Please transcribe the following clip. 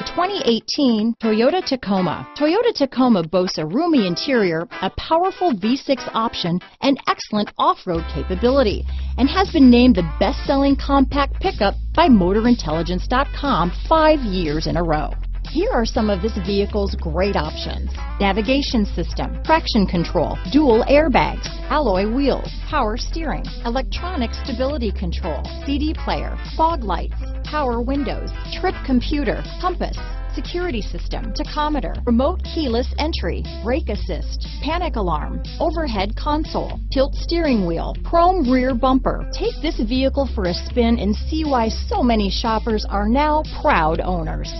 The 2018 Toyota Tacoma. Toyota Tacoma boasts a roomy interior, a powerful V6 option, and excellent off-road capability, and has been named the best-selling compact pickup by MotorIntelligence.com five years in a row. Here are some of this vehicle's great options. Navigation system, traction control, dual airbags, alloy wheels, power steering, electronic stability control, CD player, fog lights, power windows, trip computer, compass, security system, tachometer, remote keyless entry, brake assist, panic alarm, overhead console, tilt steering wheel, chrome rear bumper. Take this vehicle for a spin and see why so many shoppers are now proud owners.